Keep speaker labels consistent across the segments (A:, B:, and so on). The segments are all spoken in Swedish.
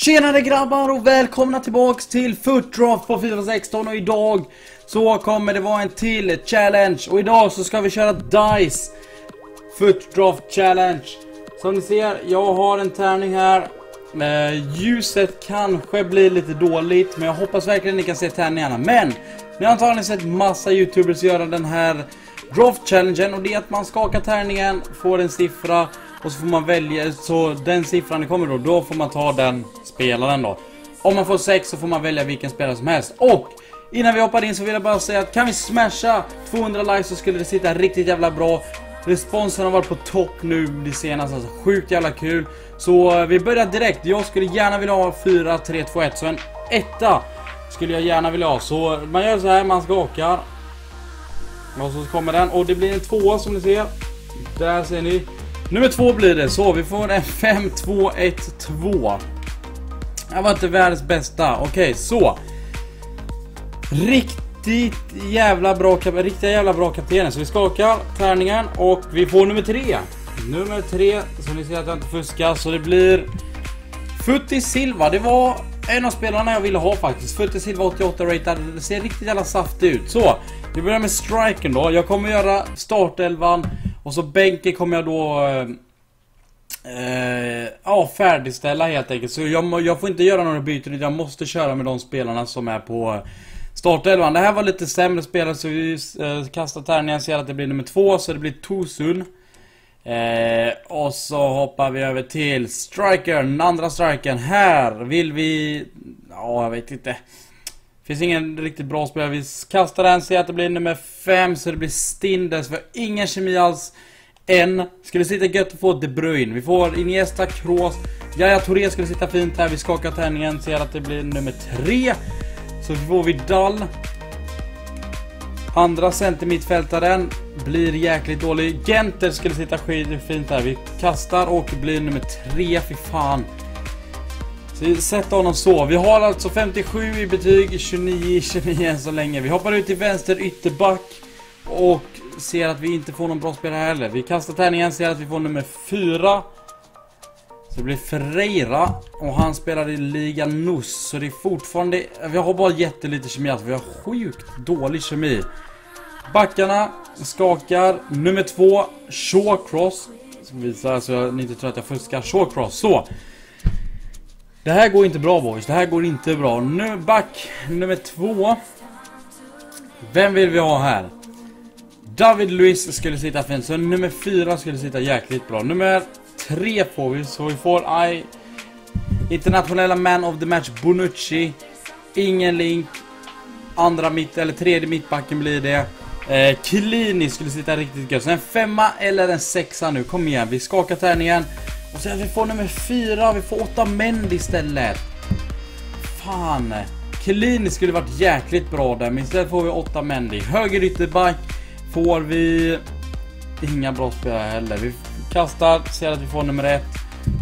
A: Tjenare grabbar och välkomna tillbaks till Footdraft på FIFA 16 och idag så kommer det vara en till challenge. Och idag så ska vi köra DICE Footdraft Challenge. Som ni ser, jag har en tärning här. Eh, ljuset kanske blir lite dåligt men jag hoppas verkligen ni kan se tärningarna. Men, ni har antagligen sett massa youtubers göra den här Draft challengen. Och det är att man skakar tärningen, får en siffra och så får man välja, så den siffran det kommer då, då får man ta den spelaren då. Om man får 6 så får man välja vilken spelare som helst. Och innan vi hoppar in så vill jag bara säga att kan vi smasha 200 likes så skulle det sitta riktigt jävla bra. Responsen har varit på topp nu det senaste, alltså sjukt jävla kul. Så eh, vi börjar direkt. Jag skulle gärna vilja ha 4, 3, 2, 1. Så en etta skulle jag gärna vilja ha. Så man gör så här, man skakar. Och så kommer den och det blir en tvåa som ni ser. Där ser ni. Nummer två blir det, så vi får en 5, 2, 1, 2. Det var inte världens bästa, okej okay, så. Riktigt jävla bra, riktigt jävla bra kaptenen Så vi skakar tärningen och vi får nummer tre. Nummer tre, så ni ser att jag inte fuskar, så det blir Futti Silva. Det var en av spelarna jag ville ha faktiskt. Futti Silva 88 ratad. Det ser riktigt jävla saftigt ut. Så, vi börjar med striken då. Jag kommer göra startelvan och så bänken kommer jag då... Eh, eh ja, färdigställa helt enkelt. Så jag, jag får inte göra några byten, jag måste köra med de spelarna som är på eh, startelvan. Det här var lite sämre spelare så vi eh, kastar tärningen, ser att det blir nummer två, så det blir Tosun. Eh, och så hoppar vi över till strikern, den andra strikern. Här vill vi... Ja, jag vet inte. Finns ingen riktigt bra spelare. Vi kastar den, ser att det blir nummer 5 så det blir Stindes. Vi har ingen kemi alls än. Skulle sitta gött att få De Bruyne. Vi får Iniesta, Kroos. Jaja Touré skulle sitta fint här. Vi skakar tärningen, ser att det blir nummer 3. Så får vi Dall. Andra centermittfältaren blir jäkligt dålig. Genter skulle sitta skit fint här. Vi kastar och blir nummer 3. Fy fan. Sätt honom så. Vi har alltså 57 i betyg, 29 i kemi än så länge. Vi hoppar ut till vänster ytterback och ser att vi inte får någon bra spelare heller. Vi kastar tärningen, ser att vi får nummer 4. Så det blir Ferreira och han spelar i Liga nos. Så det är fortfarande... Vi har bara jättelite kemi alltså. Vi har sjukt dålig kemi. Backarna skakar. Nummer 2, Shawcross. Som visar så jag inte tror att jag fuskar. Shawcross. Så. Det här går inte bra boys, det här går inte bra. Nu back nummer två. Vem vill vi ha här? David Luiz skulle sitta fint, så nummer fyra skulle sitta jäkligt bra. Nummer tre får vi, så vi får I Internationella Man of the Match Bonucci. Ingen link. Andra mitt, eller tredje mittbacken blir det. Eh, Klini skulle sitta riktigt gött. Så en femma eller en sexa nu, kom igen. Vi skakar tärningen. Och sen vi får nummer fyra, vi får åtta Mendy istället. Fan. Klini skulle varit jäkligt bra där, men istället får vi åtta Mendy. Höger ytterback får vi inga bra spelare heller. Vi kastar, ser att vi får nummer ett.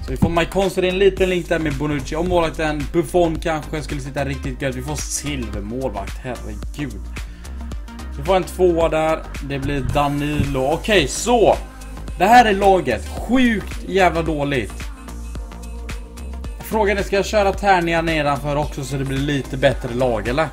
A: Så vi får Mike Conster en liten link där med Bonucci. Och målvakten Buffon kanske skulle sitta riktigt gött. Vi får silvermålvakt, herregud. Vi får en tvåa där. Det blir Danilo. Okej, okay, så. Det här är laget. Sjukt jävla dåligt. Frågan är, ska jag köra tärningar nedanför också så det blir lite bättre lag, eller?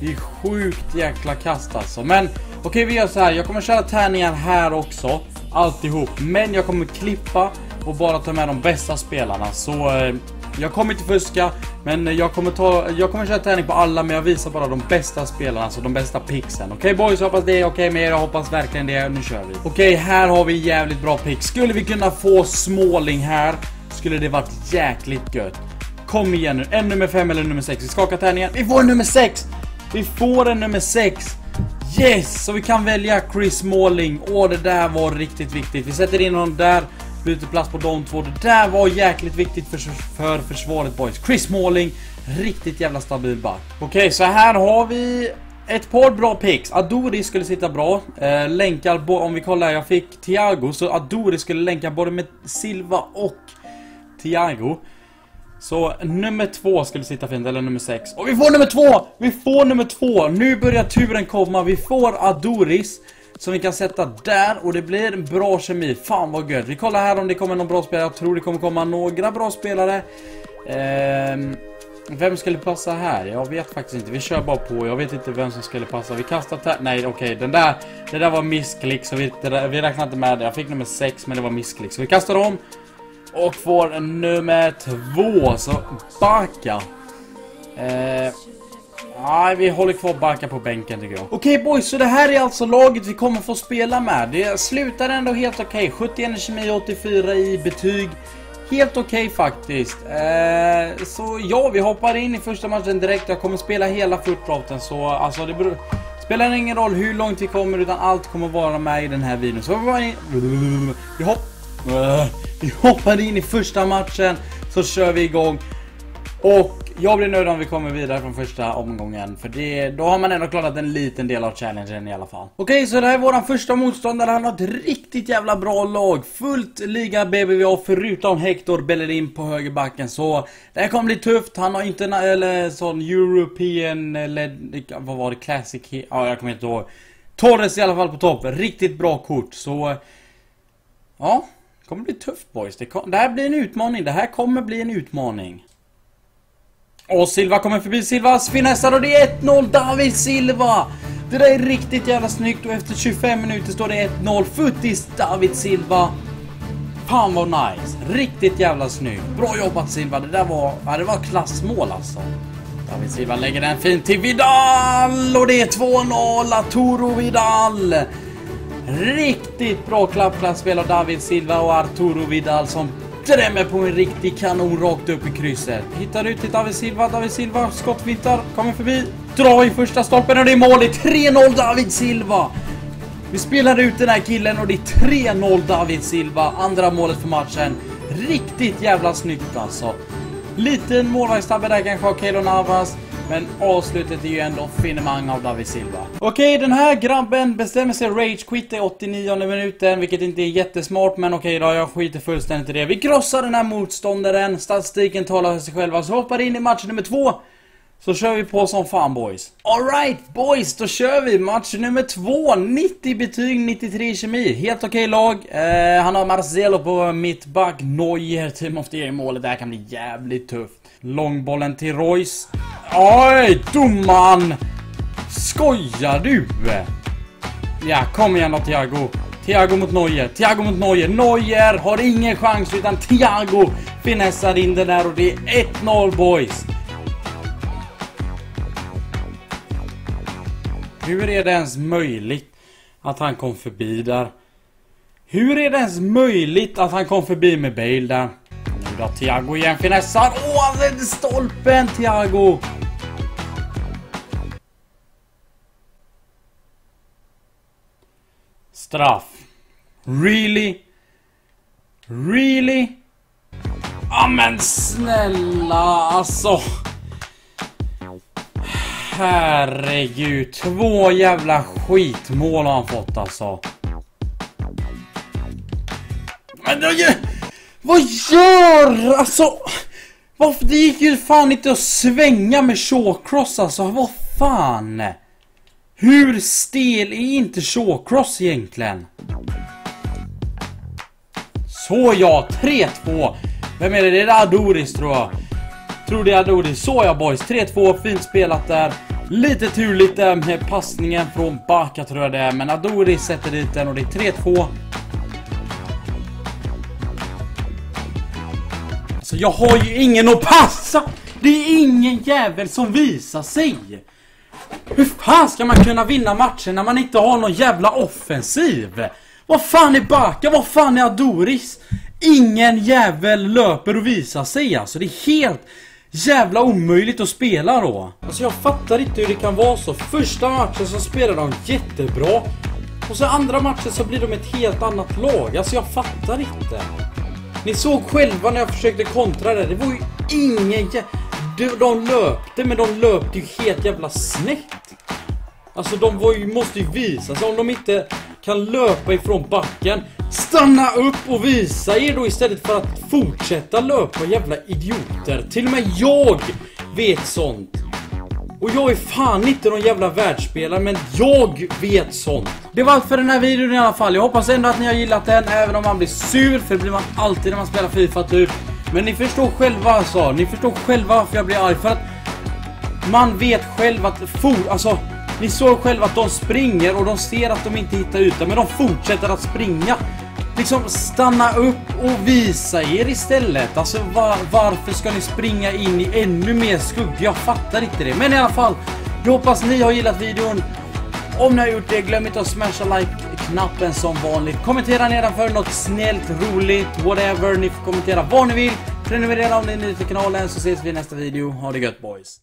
A: Det är sjukt jäkla kast alltså. Men okej, okay, vi gör så här. Jag kommer köra tärningar här också. Alltihop. Men jag kommer klippa och bara ta med de bästa spelarna. Så eh, jag kommer inte fuska, men jag kommer ta, jag kommer köra träning på alla, men jag visar bara de bästa spelarna, alltså de bästa pixen. Okej okay, boys, hoppas det är okej okay med er, jag hoppas verkligen det, nu kör vi. Okej, okay, här har vi jävligt bra pix. Skulle vi kunna få Småling här, skulle det varit jäkligt gött. Kom igen nu, en nummer 5 eller nummer 6. Vi skakar tärningen. Vi får en nummer 6! Vi får en nummer 6! Yes! Så vi kan välja Chris Smalling. Åh, det där var riktigt viktigt. Vi sätter in honom där byter plats på de två. Det där var jäkligt viktigt för, för försvaret boys. Chris Måling, riktigt jävla stabil back. Okej, okay, så här har vi ett par bra picks. Adori skulle sitta bra. Eh, länkar, om vi kollar, jag fick Thiago. Så Adori skulle länka både med Silva och Thiago. Så nummer två skulle sitta fint, eller nummer sex. Och vi får nummer två! Vi får nummer två! Nu börjar turen komma. Vi får Adoris. Som vi kan sätta där och det blir en bra kemi. Fan vad gött. Vi kollar här om det kommer någon bra spelare. Jag tror det kommer komma några bra spelare. Ehm, vem skulle passa här? Jag vet faktiskt inte. Vi kör bara på. Jag vet inte vem som skulle passa. Vi kastar här. Nej, okej. Okay. Den där, det där var missklick. Så vi, där, vi räknar inte med det. Jag fick nummer 6, men det var missklick. Så vi kastar om. Och får nummer 2. Så backa. Ehm, Nej, vi håller kvar backa på bänken tycker jag. Okej okay, boys, så det här är alltså laget vi kommer få spela med. Det slutar ändå helt okej. Okay. 71 kemi, 84 i betyg. Helt okej okay, faktiskt. Eh, så ja, vi hoppar in i första matchen direkt. Jag kommer spela hela footrauten så alltså det beror... Spelar ingen roll hur långt vi kommer utan allt kommer vara med i den här videon. Så vi, in... vi, hopp... Eh, vi hoppar in i första matchen så kör vi igång. Och jag blir nöjd om vi kommer vidare från första omgången. För det, då har man ändå klarat en liten del av challengen i alla fall. Okej, så det här är våran första motståndare. Han har ett riktigt jävla bra lag. Fullt liga BBVA förutom Hector Bellerin på högerbacken. Så det här kommer bli tufft. Han har inte eller sån European led, vad var det? Classic? Ja, jag kommer inte ihåg. Torres i alla fall på topp. Riktigt bra kort. Så ja, det kommer bli tufft boys. Det, kom, det här blir en utmaning. Det här kommer bli en utmaning. Och Silva kommer förbi Silvas finessar och det är 1-0 David Silva! Det där är riktigt jävla snyggt och efter 25 minuter står det 1-0 Futtis David Silva. Fan vad nice! Riktigt jävla snyggt. Bra jobbat Silva, det där var, ja, det var klassmål alltså. David Silva lägger den fint till Vidal och det är 2-0 Arturo Vidal. Riktigt bra klappklassspel av David Silva och Arturo Vidal som drämmer på en riktig kanon rakt upp i krysset. Hittar ut till David Silva, David Silva, skottvintar, kommer förbi, drar i första stolpen och det är mål, det är 3-0 David Silva! Vi spelar ut den här killen och det är 3-0 David Silva, andra målet för matchen. Riktigt jävla snyggt alltså. Liten målvaktstabbe där kanske av Keylor Navas. Men avslutet är ju ändå finemang av David Silva. Okej, den här grabben bestämmer sig rage quit i 89 minuten, vilket inte är jättesmart, men okej då, jag skiter fullständigt i det. Vi krossar den här motståndaren, statistiken talar för sig själva, så hoppar in i match nummer två. Så kör vi på som fan boys. Alright boys, då kör vi match nummer två. 90 betyg, 93 i kemi. Helt okej okay lag. Eh, han har Marcelo på mittback, Neuer, Team of the Year i målet. Det här kan bli jävligt tufft. Långbollen till Royce. Oj, domaren! Skojar du? Ja, kom igen då Thiago. Thiago mot Neuer, Thiago mot Neuer. Neuer har ingen chans utan Thiago finessar in den där och det är 1-0 boys. Hur är det ens möjligt att han kom förbi där? Hur är det ens möjligt att han kom förbi med Bale där? Nu då Thiago igen finessar. Åh, han sätter stolpen Thiago! Straff. Really? Really? Ja ah, men snälla alltså. Herregud, två jävla skitmål har han fått alltså. Men det, vad gör? Alltså, varför, det gick ju fan inte att svänga med shawcross alltså, vad fan? Hur stel är inte shawcross egentligen? Så ja, 3-2. Vem är det? Det är Adoris tror jag. Tror det är Adoris. Så boys, 3-2, fint spelat där. Lite turligt där med passningen från Baka tror jag det är. Men Adori sätter dit den och det är 3-2. Alltså jag har ju ingen att passa! Det är ingen jävel som visar sig! Hur fan ska man kunna vinna matchen när man inte har någon jävla offensiv? Vad fan är Baka? Vad fan är Adoris? Ingen jävel löper och visar sig alltså. Det är helt jävla omöjligt att spela då. Alltså jag fattar inte hur det kan vara så. Första matchen så spelar de jättebra. Och så andra matchen så blir de ett helt annat lag. Alltså jag fattar inte. Ni såg själva när jag försökte kontra det. Det var ju ingen jä... De löpte men de löpte ju helt jävla snett. Alltså de var ju, måste ju visa sig om de inte kan löpa ifrån backen. Stanna upp och visa er då istället för att fortsätta löpa jävla idioter. Till och med jag vet sånt. Och jag är fan inte någon jävla världsspelare men jag vet sånt. Det var allt för den här videon i alla fall. Jag hoppas ändå att ni har gillat den även om man blir sur för det blir man alltid när man spelar FIFA typ. Men ni förstår själva alltså, ni förstår själva varför jag blir arg. För att man vet själv att, for, alltså, ni såg själva att de springer och de ser att de inte hittar ut men de fortsätter att springa. Liksom stanna upp och visa er istället. Alltså var, varför ska ni springa in i ännu mer skugg? Jag fattar inte det. Men i alla fall, jag hoppas ni har gillat videon. Om ni har gjort det, glöm inte att smasha like-knappen som vanligt. Kommentera nedanför något snällt, roligt, whatever. Ni får kommentera vad ni vill. Prenumerera om ni är ny till kanalen så ses vi i nästa video. Ha det gött boys!